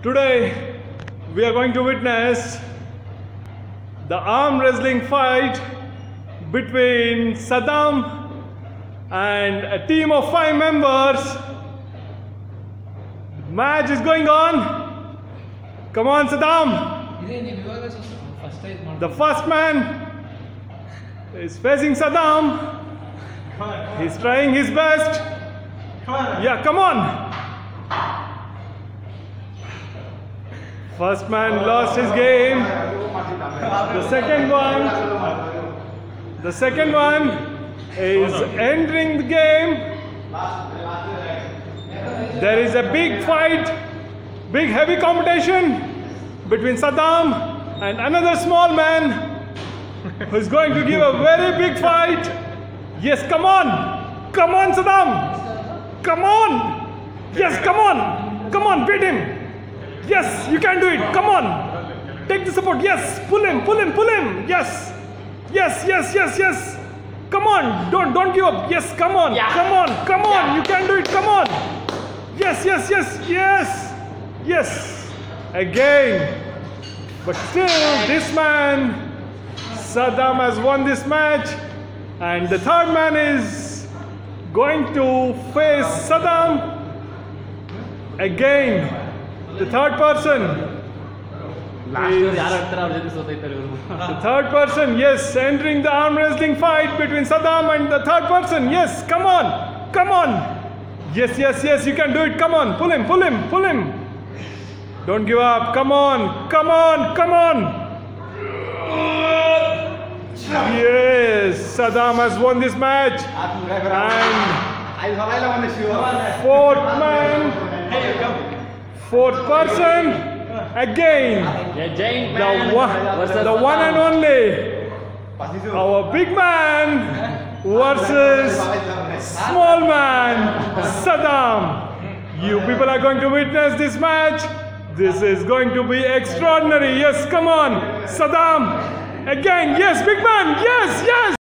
Today, we are going to witness the arm wrestling fight between Saddam and a team of five members. The match is going on. Come on, Saddam. The first man is facing Saddam. He's trying his best. Yeah, come on. First man lost his game. The second one, the second one is entering the game. There is a big fight, big heavy competition between Saddam and another small man who's going to give a very big fight. Yes, come on. Come on, Saddam. Come on. Yes, come on. Come on, beat him. Yes, you can do it. Come on. Take the support. Yes, pull him, pull him, pull him. Yes. Yes, yes, yes, yes. Come on. Don't don't give up. Yes, come on. Come on. Come on. You can do it. Come on. Yes, yes, yes, yes. Yes. Again. But still, this man, Saddam has won this match, and the third man is going to face Saddam again. The third person. The third person, yes, entering the arm wrestling fight between Saddam and the third person. Yes, come on, come on. Yes, yes, yes, you can do it. Come on, pull him, pull him, pull him. Don't give up. Come on, come on, come on. Yes, Saddam has won this match. And fourth match fourth person, again, the one, the one and only, our big man versus small man, Saddam. You people are going to witness this match. This is going to be extraordinary. Yes, come on, Saddam. Again, yes, big man. Yes, yes.